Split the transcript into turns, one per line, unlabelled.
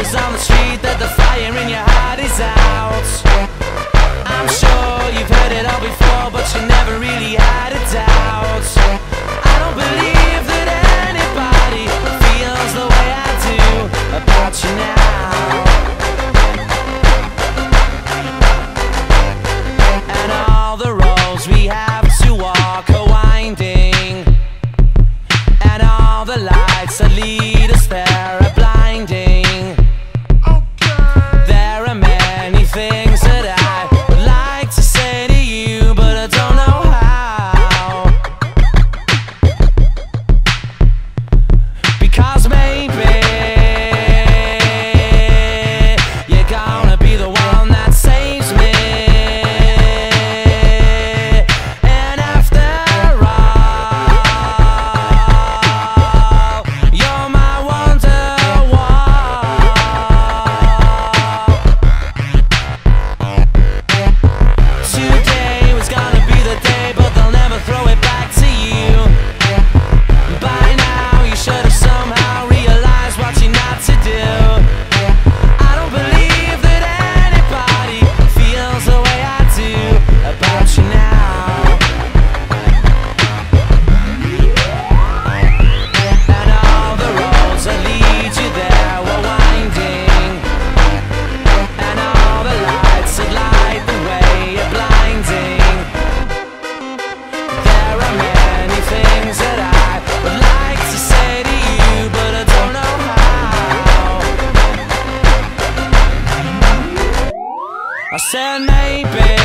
Rumors on the street that the fire in your heart is out. I'm sure you've heard it all before But you never really had a doubt. I don't believe that anybody Feels the way I do about you now. And all the roads we have to walk are winding. And all the lights that lead us there are blinding. said maybe.